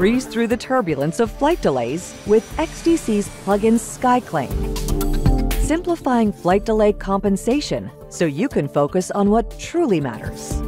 breeze through the turbulence of flight delays with XDC's Plugin SkyClaim. Simplifying flight delay compensation so you can focus on what truly matters.